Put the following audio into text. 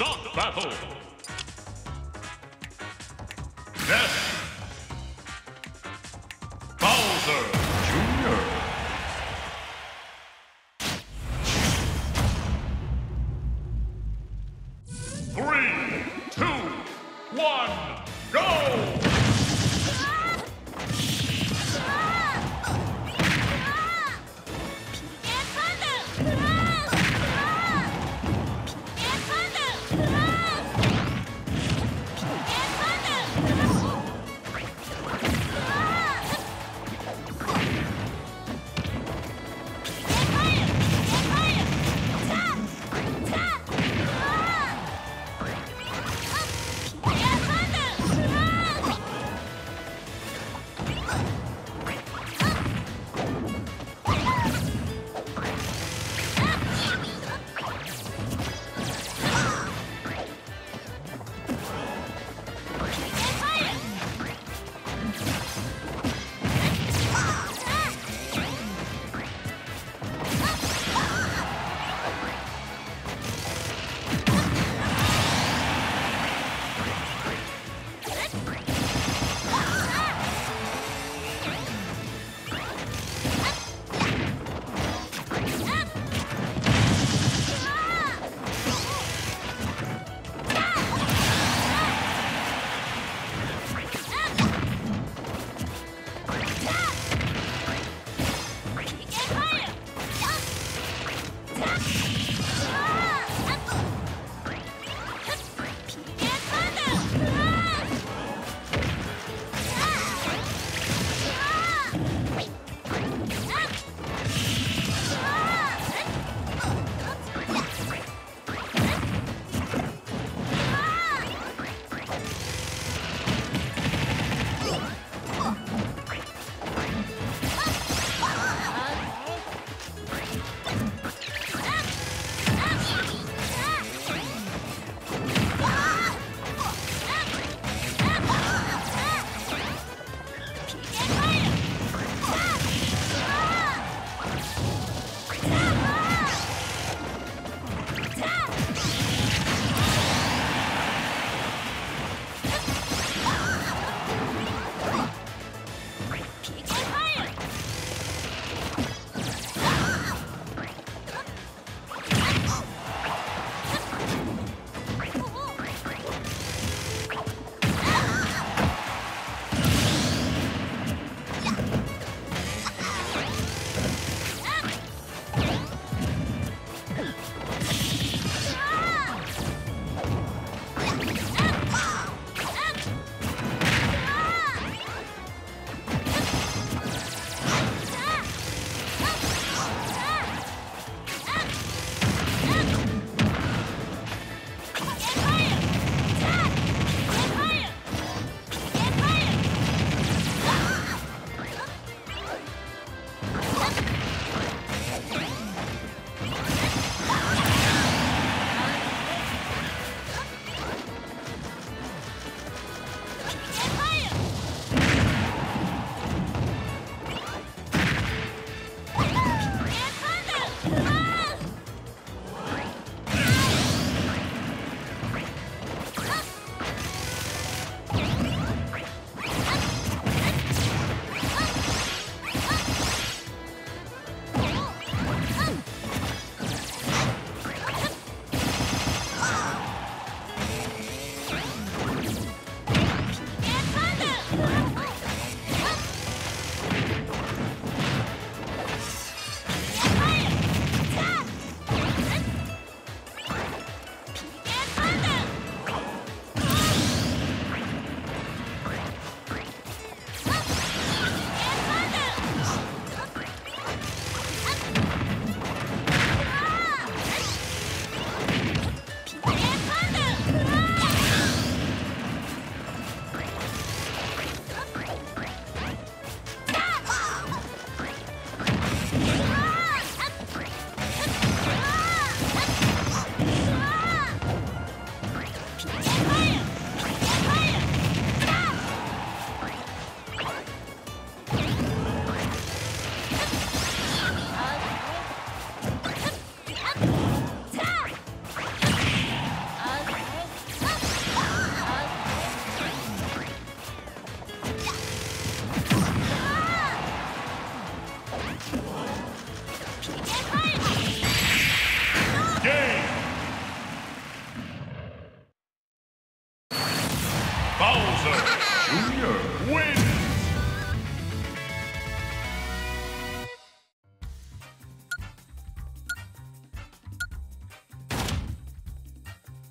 Start battle! Ness! Bowser Jr. Three, two, one, go! ピケホ